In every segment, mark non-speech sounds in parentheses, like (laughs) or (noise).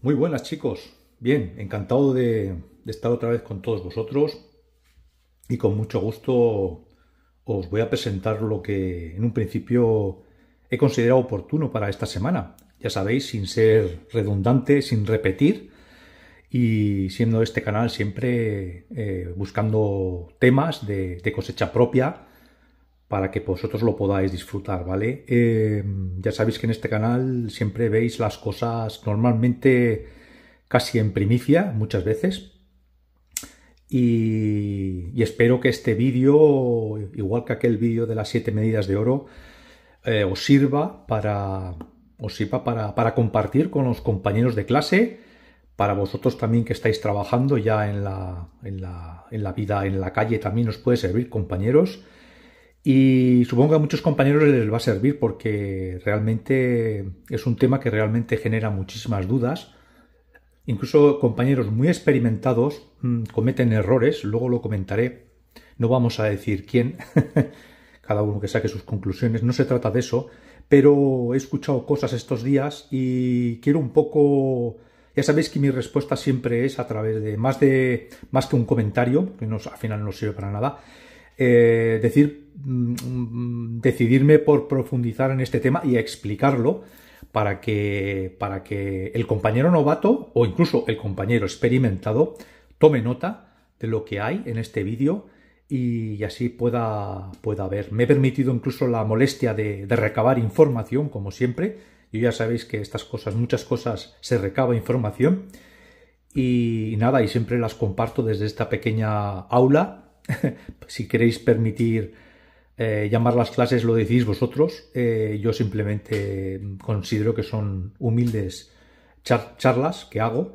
Muy buenas chicos, bien, encantado de, estar otra vez con todos vosotros y con mucho gusto os voy a presentar lo que en un principio he considerado oportuno para esta semana. Ya sabéis, sin ser redundante, sin repetir y siendo este canal siempre eh, buscando temas de cosecha propia para que vosotros lo podáis disfrutar, ¿vale? Eh, ya sabéis que en este canal siempre veis las cosas normalmente casi en primicia, muchas veces. Y, espero que este vídeo, igual que aquel vídeo de las siete medidas de oro, eh, os sirva para os sirva para, para, compartir con los compañeros de clase, para vosotros también que estáis trabajando ya en la, en la, en la vida en la calle también os puede servir, compañeros. Y supongo que a muchos compañeros les va a servir porque realmente es un tema que realmente genera muchísimas dudas. Incluso compañeros muy experimentados mmm, cometen errores, luego lo comentaré. No vamos a decir quién, (laughs) cada uno que saque sus conclusiones, no se trata de eso, pero he escuchado cosas estos días y quiero un poco ya sabéis que mi respuesta siempre es a través de más de más que un comentario, que no, al final no sirve para nada, eh, decir, mm, decidirme por profundizar en este tema y explicarlo para que, para que el compañero novato o incluso el compañero experimentado tome nota de lo que hay en este vídeo y así pueda, pueda ver. Me he permitido incluso la molestia de, de recabar información, como siempre. Y ya sabéis que estas cosas, muchas cosas, se recaba información. Y nada, y siempre las comparto desde esta pequeña aula (laughs) si queréis permitir eh, llamar las clases, lo decís vosotros. Eh, yo simplemente considero que son humildes char charlas que hago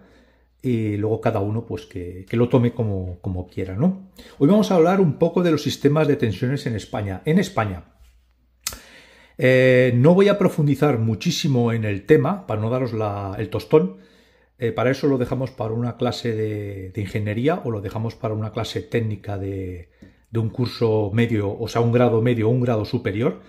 y luego cada uno pues que, que lo tome como, como, quiera, ¿no? Hoy vamos a hablar un poco de los sistemas de tensiones en España. En España. Eh, no voy a profundizar muchísimo en el tema para no daros la, el tostón, eh, para eso lo dejamos para una clase de, ingeniería o lo dejamos para una clase técnica de, de, un curso medio, o sea, un grado medio o un grado superior.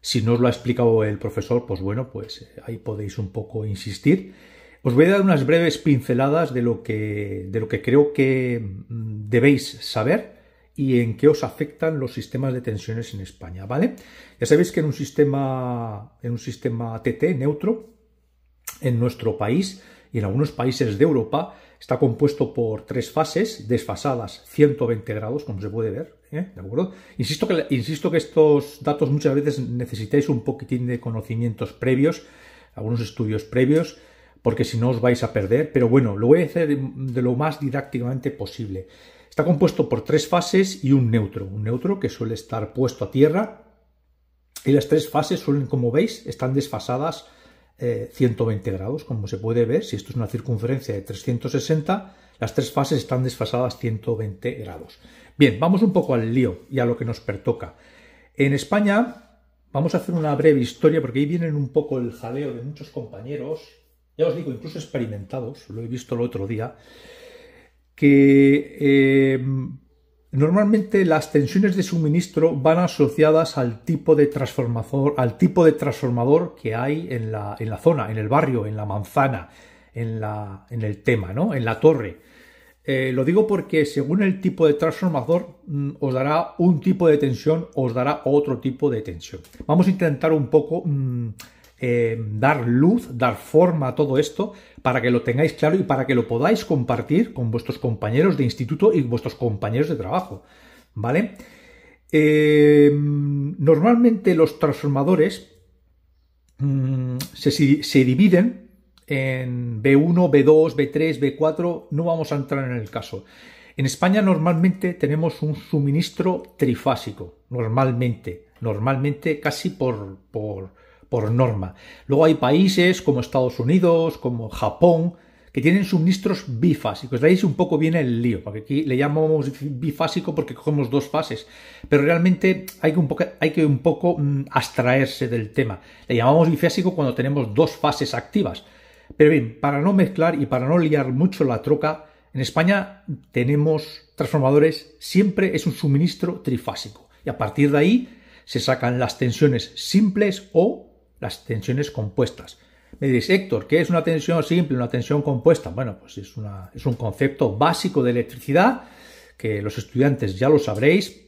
Si no os lo ha explicado el profesor, pues bueno, pues eh, ahí podéis un poco insistir. Os voy a dar unas breves pinceladas de lo que, de lo que creo que mm, debéis saber y en qué os afectan los sistemas de tensiones en España, ¿vale? Ya sabéis que en un sistema, en un sistema TT neutro, en nuestro país, y en algunos países de Europa está compuesto por tres fases desfasadas 120 grados, como se puede ver. ¿eh? ¿De acuerdo? Insisto que, insisto que estos datos muchas veces necesitáis un poquitín de conocimientos previos, algunos estudios previos, porque si no os vais a perder. Pero bueno, lo voy a hacer de lo más didácticamente posible. Está compuesto por tres fases y un neutro. Un neutro que suele estar puesto a tierra. Y las tres fases suelen, como veis, están desfasadas 120 eh, grados, como se puede ver, si esto es una circunferencia de 360, las tres fases están desfasadas 120 grados. Bien, vamos un poco al lío y a lo que nos pertoca. En España vamos a hacer una breve historia porque ahí vienen un poco el jaleo de muchos compañeros, ya os digo, incluso experimentados, lo he visto el otro día, que eh, Normalmente las tensiones de suministro van asociadas al tipo de transformador, al tipo de transformador que hay en la, en la zona, en el barrio, en la manzana, en, la, en el tema, ¿no? en la torre. Eh, lo digo porque según el tipo de transformador mm, os dará un tipo de tensión, os dará otro tipo de tensión. Vamos a intentar un poco mm, eh, dar luz, dar forma a todo esto para que lo tengáis claro y para que lo podáis compartir con vuestros compañeros de instituto y vuestros compañeros de trabajo. ¿Vale? Eh, normalmente los transformadores mmm, se, se dividen en B1, B2, B3, B4, no vamos a entrar en el caso. En España normalmente tenemos un suministro trifásico, normalmente, normalmente casi por, por norma. Luego hay países como Estados Unidos, como Japón, que tienen suministros bifásicos. De ahí un poco viene el lío, porque aquí le llamamos bifásico porque cogemos dos fases, pero realmente hay que un poco, hay que un poco mm, abstraerse del tema. Le llamamos bifásico cuando tenemos dos fases activas. Pero bien, para no mezclar y para no liar mucho la troca, en España tenemos transformadores, siempre es un suministro trifásico. Y a partir de ahí se sacan las tensiones simples o las tensiones compuestas. Me diréis, Héctor, ¿qué es una tensión simple, una tensión compuesta? Bueno, pues es, una, es un concepto básico de electricidad que los estudiantes ya lo sabréis,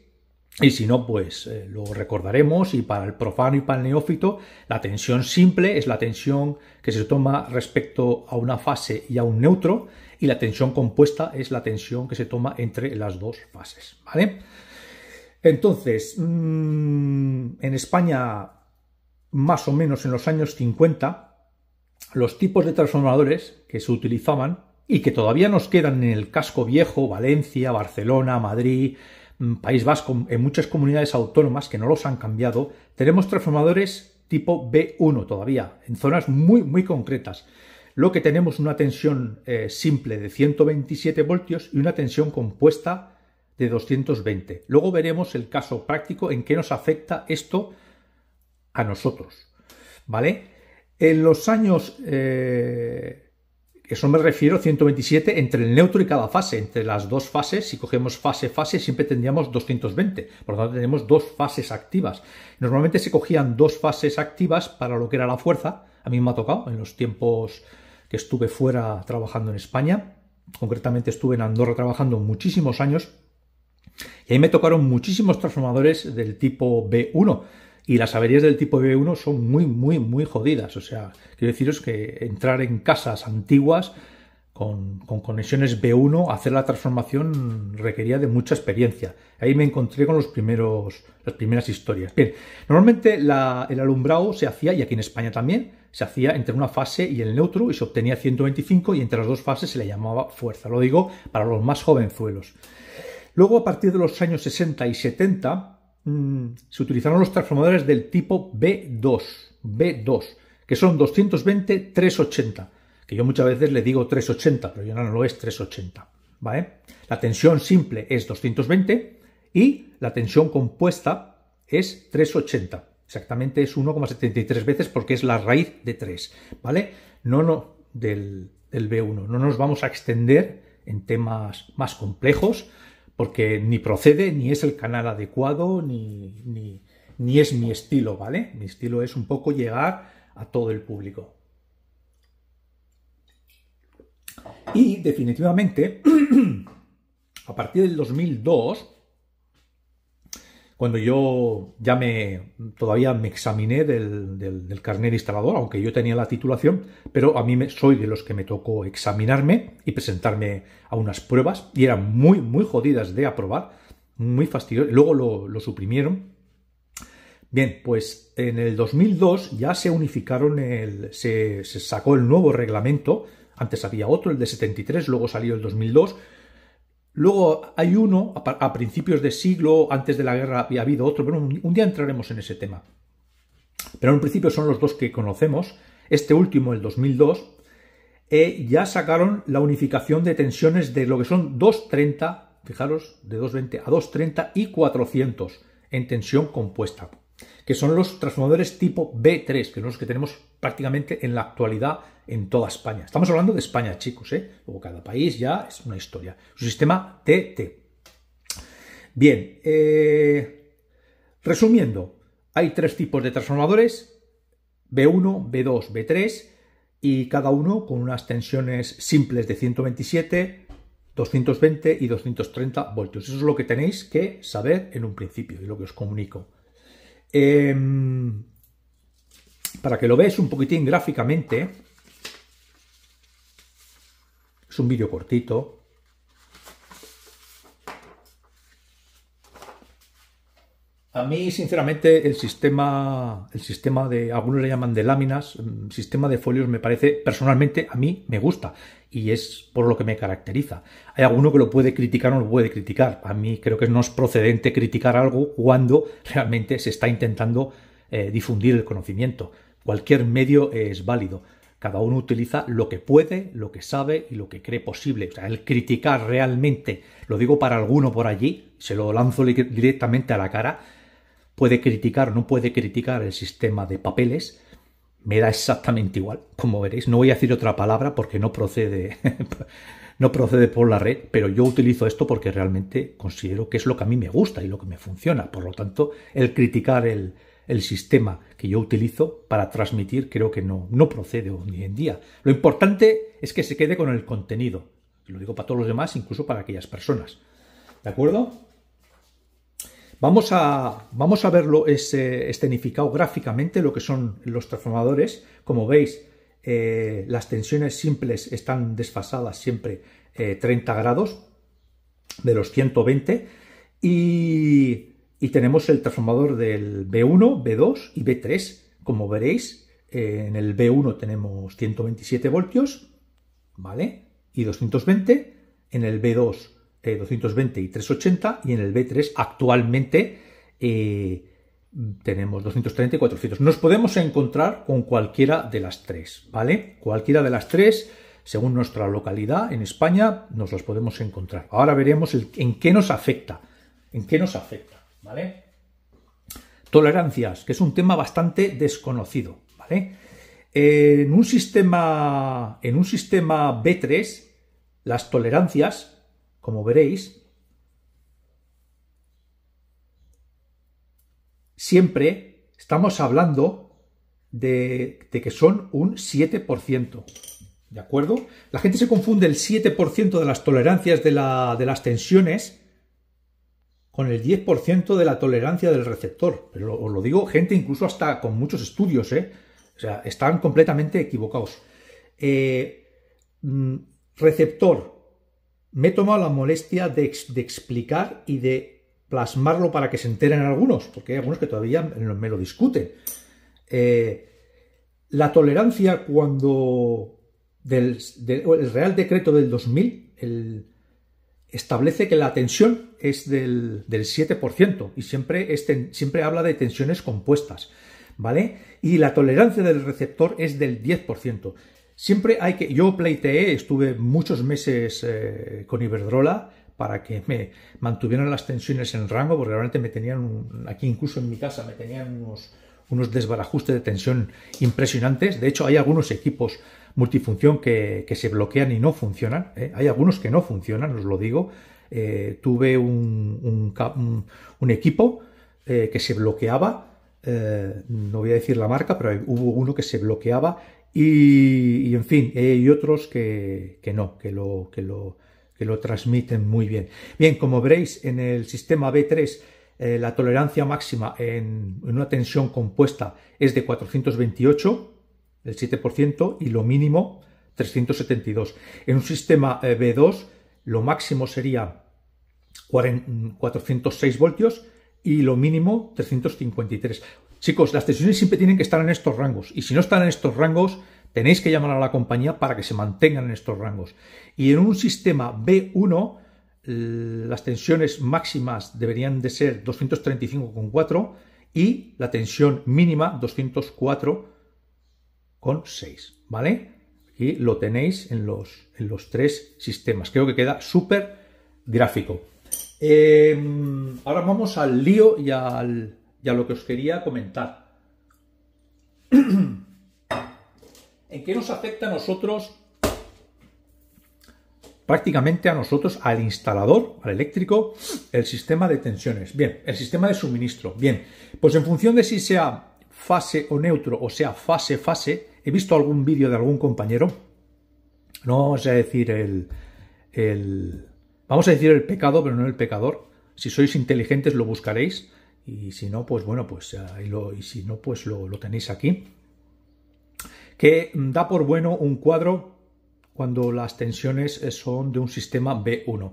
y si no, pues eh, lo recordaremos y para el profano y para el neófito, la tensión simple es la tensión que se toma respecto a una fase y a un neutro y la tensión compuesta es la tensión que se toma entre las dos fases, ¿vale? Entonces, mm, en España, más o menos en los años 50, los tipos de transformadores que se utilizaban y que todavía nos quedan en el casco viejo, Valencia, Barcelona, Madrid, Mm, País Vasco, en muchas comunidades autónomas que no los han cambiado, tenemos transformadores tipo B1 todavía, en zonas muy, muy concretas. Lo que tenemos una tensión eh, simple de 127 voltios y una tensión compuesta de 220. Luego veremos el caso práctico en qué nos afecta esto a nosotros. ¿Vale? En los años eh, eso me refiero 127 entre el neutro y cada fase. Entre las dos fases, si cogemos fase-fase, siempre tendríamos 220. Por lo tanto, tenemos dos fases activas. Normalmente se cogían dos fases activas para lo que era la fuerza. A mí me ha tocado en los tiempos que estuve fuera trabajando en España. Concretamente estuve en Andorra trabajando muchísimos años. Y ahí me tocaron muchísimos transformadores del tipo B1 y las averías del tipo B1 son muy, muy, muy jodidas. O sea, quiero deciros que entrar en casas antiguas con, conexiones B1, hacer la transformación requería de mucha experiencia. Ahí me encontré con los primeros, las primeras historias. Bien, normalmente el alumbrado se hacía, y aquí en España también, se hacía entre una fase y el neutro y se obtenía 125 y entre las dos fases se le llamaba fuerza. Lo digo para los más jovenzuelos. Luego, a partir de los años 60 y 70, Mm, se utilizaron los transformadores del tipo B2, B2, que son 220-380, que yo muchas veces le digo 380, pero ya no lo es 380, ¿vale? La tensión simple es 220 y la tensión compuesta es 380. Exactamente es 1,73 veces porque es la raíz de 3, ¿vale? No, no, del B1. No nos vamos a extender en temas más complejos, porque ni procede, ni es el canal adecuado, ni, ni, es mi estilo, ¿vale? Mi estilo es un poco llegar a todo el público. Y definitivamente, (clears throat) a partir del 2002, cuando yo ya me, todavía me examiné del, del, carnet instalador, aunque yo tenía la titulación, pero a mí me, soy de los que me tocó examinarme y presentarme a unas pruebas y eran muy, muy jodidas de aprobar, muy fastidiosas. Luego lo, suprimieron. Bien, pues en el 2002 ya se unificaron, el, se, se sacó el nuevo reglamento, antes había otro, el de 73, luego salió el 2002, Luego hay uno, a principios de siglo, antes de la guerra había habido otro, pero un día entraremos en ese tema. Pero en principio son los dos que conocemos. Este último, el 2002, eh, ya sacaron la unificación de tensiones de lo que son 230, fijaros, de 220 a 230 y 400 en tensión compuesta, que son los transformadores tipo B3, que son los que tenemos prácticamente en la actualidad en toda España. Estamos hablando de España, chicos, ¿eh? Luego cada país ya es una historia. Su sistema TT. Bien, eh, resumiendo, hay tres tipos de transformadores, B1, B2, B3, y cada uno con unas tensiones simples de 127, 220 y 230 voltios. Eso es lo que tenéis que saber en un principio y lo que os comunico. Em, para que lo veáis un poquitín gráficamente, es un vídeo cortito. A mí, sinceramente, el sistema, el sistema de, algunos le llaman de láminas, el sistema de folios me parece, personalmente, a mí me gusta y es por lo que me caracteriza. Hay alguno que lo puede criticar o no lo puede criticar. A mí creo que no es procedente criticar algo cuando realmente se está intentando eh, difundir el conocimiento. Cualquier medio es válido. Cada uno utiliza lo que puede, lo que sabe y lo que cree posible. O sea, el criticar realmente, lo digo para alguno por allí, se lo lanzo directamente a la cara, puede criticar o no puede criticar el sistema de papeles, me da exactamente igual, como veréis. No voy a decir otra palabra porque no procede, (laughs) no procede por la red, pero yo utilizo esto porque realmente considero que es lo que a mí me gusta y lo que me funciona. Por lo tanto, el criticar el, el sistema que yo utilizo para transmitir creo que no, no procede hoy en día. Lo importante es que se quede con el contenido. Lo digo para todos los demás, incluso para aquellas personas. ¿De acuerdo? Vamos a, vamos a verlo escenificado gráficamente, lo que son los transformadores. Como veis, eh, las tensiones simples están desfasadas siempre 30 eh, grados de los 120 y, tenemos el transformador del B1, B2 y B3. Como veréis, eh, en el B1 tenemos 127 voltios, ¿vale? Y 220. En el B2 220 y 380 y en el B3 actualmente tenemos 230 y 400. Nos podemos encontrar con cualquiera de las tres, ¿vale? Cualquiera de las tres, según nuestra localidad en España, nos las podemos encontrar. Ahora veremos en qué nos afecta. En qué nos afecta, ¿vale? Tolerancias, que es un tema bastante desconocido, ¿vale? En un sistema, en un sistema B3, las tolerancias, como veréis, siempre estamos hablando de, que son un 7%. ¿De acuerdo? La gente se confunde el 7% de las tolerancias de, las tensiones con el 10% de la tolerancia del receptor. Pero os lo digo, gente incluso hasta con muchos estudios, ¿eh? O sea, están completamente equivocados. Eh, mm, receptor. Me he tomado la molestia de explicar y de plasmarlo para que se enteren algunos, porque hay algunos que todavía me lo discuten. Eh, la tolerancia cuando del, el Real Decreto del 2000 establece que la tensión es del, 7% y siempre, siempre habla de tensiones compuestas, ¿vale? Y la tolerancia del receptor es del 10%. Siempre hay que... Yo pleiteé, estuve muchos meses eh, con Iberdrola para que me mantuvieran las tensiones en rango, porque realmente me tenían, aquí incluso en mi casa, me tenían unos, unos desbarajustes de tensión impresionantes. De hecho, hay algunos equipos multifunción que, se bloquean y no funcionan. ¿eh? Hay algunos que no funcionan, os lo digo. Eh, tuve un, un, equipo que se bloqueaba, no voy a decir la marca, pero hubo uno que se bloqueaba y, en fin, hay otros que, no, que lo transmiten muy bien. Bien, como veréis, en el sistema B3 eh, la tolerancia máxima en, una tensión compuesta es de 428, el 7%, y lo mínimo 372. En un sistema eh, B2 lo máximo sería 406 voltios y lo mínimo 353. Chicos, las tensiones siempre tienen que estar en estos rangos y si no están en estos rangos Tenéis que llamar a la compañía para que se mantengan en estos rangos. Y en un sistema B1, las tensiones máximas deberían de ser 235,4 y la tensión mínima 204,6. ¿Vale? Aquí lo tenéis en los, en los tres sistemas. Creo que queda súper gráfico. Em, ahora vamos al lío y, al, y a lo que os quería comentar. (clears throat) ¿En qué nos afecta a nosotros? Prácticamente a nosotros, al instalador, al eléctrico, el sistema de tensiones. Bien, el sistema de suministro. Bien, pues en función de si sea fase o neutro o sea fase-fase, he visto algún vídeo de algún compañero, no vamos a decir el, vamos a decir el pecado, pero no el pecador. Si sois inteligentes lo buscaréis y si no, pues bueno, pues lo, y si no, pues lo tenéis aquí que da por bueno un cuadro cuando las tensiones son de un sistema B1.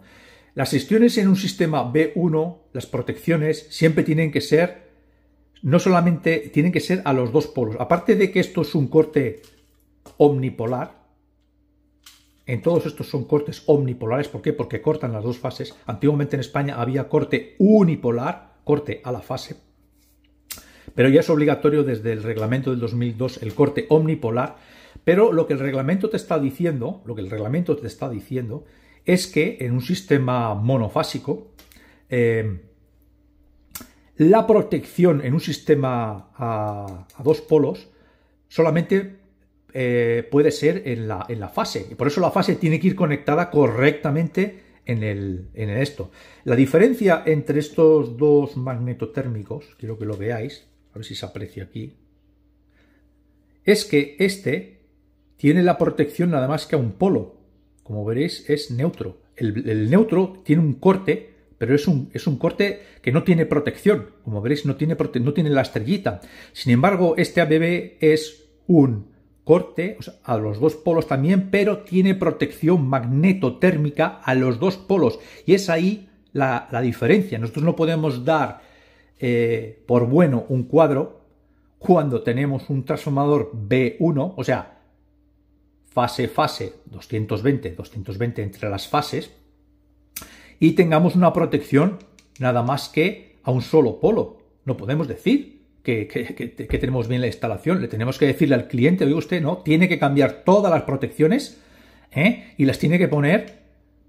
Las tensiones en un sistema B1, las protecciones, siempre tienen que ser, no solamente tienen que ser a los dos polos. Aparte de que esto es un corte omnipolar, en todos estos son cortes omnipolares. ¿Por qué? Porque cortan las dos fases. Antiguamente en España había corte unipolar, corte a la fase pero ya es obligatorio desde el reglamento del 2002 el corte omnipolar, pero lo que el reglamento te está diciendo, lo que el reglamento te está diciendo es que en un sistema monofásico eh, la protección en un sistema a, dos polos solamente eh, puede ser en la, en la, fase. Y por eso la fase tiene que ir conectada correctamente en, el, en esto. La diferencia entre estos dos magnetotérmicos, quiero que lo veáis, a ver si se aprecia aquí, es que este tiene la protección nada más que a un polo. Como veréis, es neutro. El, neutro tiene un corte, pero es un, es un, corte que no tiene protección. Como veréis, no tiene, no tiene la estrellita. Sin embargo, este ABB es un corte a los dos polos también, pero tiene protección magnetotérmica a los dos polos. Y es ahí la, diferencia. Nosotros no podemos dar eh, por bueno un cuadro cuando tenemos un transformador B1, o sea, fase-fase 220, 220 entre las fases, y tengamos una protección nada más que a un solo polo. No podemos decir que, tenemos bien la instalación. Le tenemos que decirle al cliente, oye usted, no, tiene que cambiar todas las protecciones ¿eh? y las tiene que poner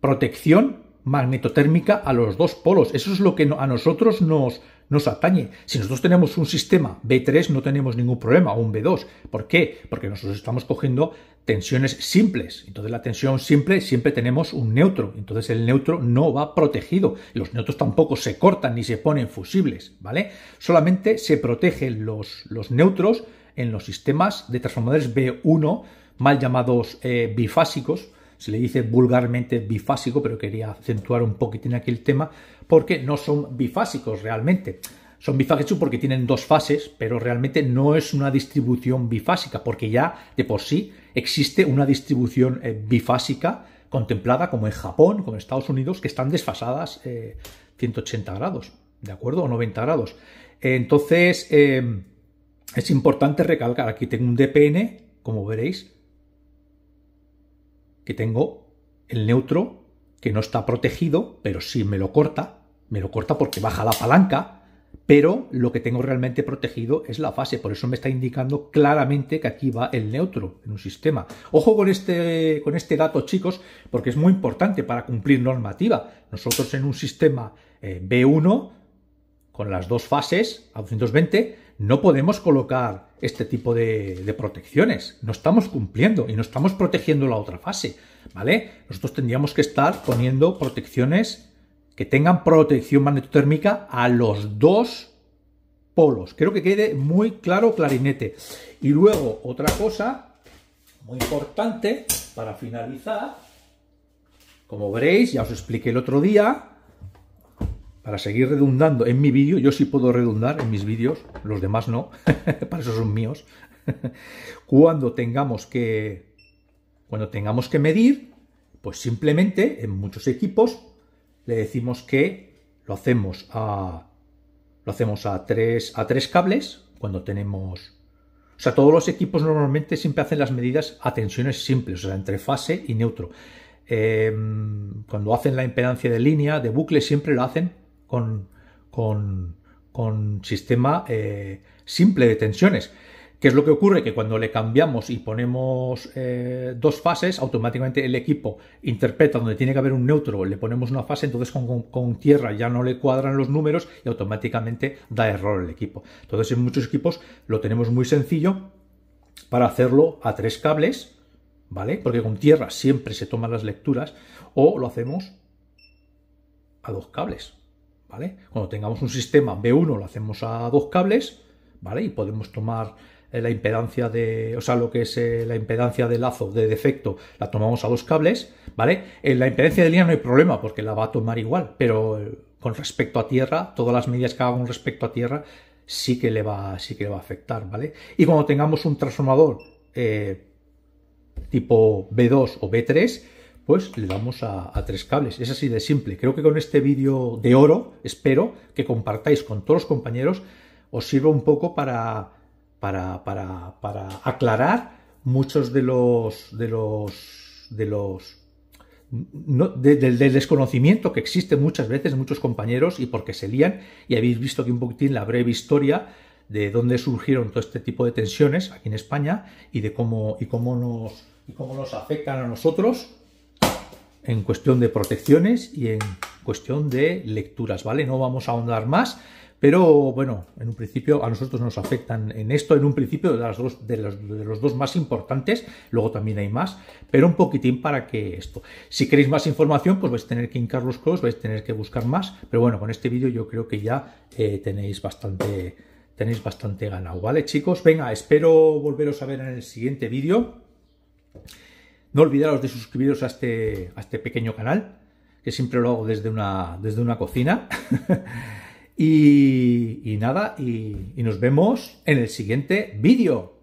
protección magnetotérmica a los dos polos. Eso es lo que a nosotros nos, nos atañe. Si nosotros tenemos un sistema B3 no tenemos ningún problema, o un B2. ¿Por qué? Porque nosotros estamos cogiendo tensiones simples. Entonces la tensión simple siempre tenemos un neutro. Entonces el neutro no va protegido. Los neutros tampoco se cortan ni se ponen fusibles, ¿vale? Solamente se protegen los, los neutros en los sistemas de transformadores B1, mal llamados eh, bifásicos, se le dice vulgarmente bifásico, pero quería acentuar un poquitín aquí el tema, porque no son bifásicos realmente. Son bifásicos porque tienen dos fases, pero realmente no es una distribución bifásica, porque ya de por sí existe una distribución eh, bifásica contemplada como en Japón, como en Estados Unidos, que están desfasadas 180 eh, grados, ¿de acuerdo? O 90 grados. Entonces, eh, es importante recalcar, aquí tengo un DPN, como veréis, que tengo el neutro que no está protegido, pero si me lo corta, me lo corta porque baja la palanca, pero lo que tengo realmente protegido es la fase, por eso me está indicando claramente que aquí va el neutro en un sistema. Ojo con este, con este dato, chicos, porque es muy importante para cumplir normativa. Nosotros en un sistema eh, B1, con las dos fases a 220, no podemos colocar este tipo de, protecciones. No estamos cumpliendo y no estamos protegiendo la otra fase, ¿vale? Nosotros tendríamos que estar poniendo protecciones que tengan protección magnetotérmica a los dos polos. Creo que quede muy claro, clarinete. Y luego, otra cosa muy importante para finalizar, como veréis, ya os expliqué el otro día, para seguir redundando en mi vídeo, yo sí puedo redundar en mis vídeos, los demás no, (laughs) para eso son míos. (laughs) cuando tengamos que cuando tengamos que medir, pues simplemente en muchos equipos le decimos que lo hacemos a lo hacemos a tres a tres cables cuando tenemos o sea, todos los equipos normalmente siempre hacen las medidas a tensiones simples, o sea, entre fase y neutro. Em, cuando hacen la impedancia de línea, de bucle, siempre lo hacen con, sistema eh, simple de tensiones. ¿Qué es lo que ocurre? Que cuando le cambiamos y ponemos eh, dos fases, automáticamente el equipo interpreta donde tiene que haber un neutro, le ponemos una fase, entonces con, tierra ya no le cuadran los números y automáticamente da error el equipo. Entonces en muchos equipos lo tenemos muy sencillo para hacerlo a tres cables, ¿vale? Porque con tierra siempre se toman las lecturas o lo hacemos a dos cables. ¿Vale? Cuando tengamos un sistema B1 lo hacemos a dos cables, ¿vale? Y podemos tomar eh, la impedancia de, o sea, lo que es eh, la impedancia de lazo de defecto, la tomamos a dos cables, ¿vale? En la impedancia de línea no hay problema porque la va a tomar igual, pero eh, con respecto a tierra, todas las medidas que haga con respecto a tierra sí que le va, sí que le va a afectar, ¿vale? Y cuando tengamos un transformador tipo B2 o B3, pues le damos a, tres cables. Es así de simple. Creo que con este vídeo de oro, espero que compartáis con todos los compañeros, os sirva un poco para, para, para, aclarar muchos de los de los de los del desconocimiento que existe muchas veces muchos compañeros y porque se lían y habéis visto aquí un poquitín la breve historia de dónde surgieron todo este tipo de tensiones aquí en España y de cómo y cómo nos y cómo nos afectan a nosotros en cuestión de protecciones y en cuestión de lecturas, ¿vale? No vamos a ahondar más, pero bueno, en un principio a nosotros nos afectan en esto, en un principio de, las dos, de, los, de los dos más importantes, luego también hay más, pero un poquitín para que esto. Si queréis más información, pues vais a tener que hincar los codos, vais a tener que buscar más, pero bueno, con este vídeo yo creo que ya eh, tenéis bastante tenéis bastante ganado, ¿vale, chicos? Venga, espero volveros a ver en el siguiente vídeo. No olvidaros de suscribiros a este, a este pequeño canal, que siempre lo hago desde una, desde una cocina. (laughs) y, nada, y nos vemos en el siguiente vídeo.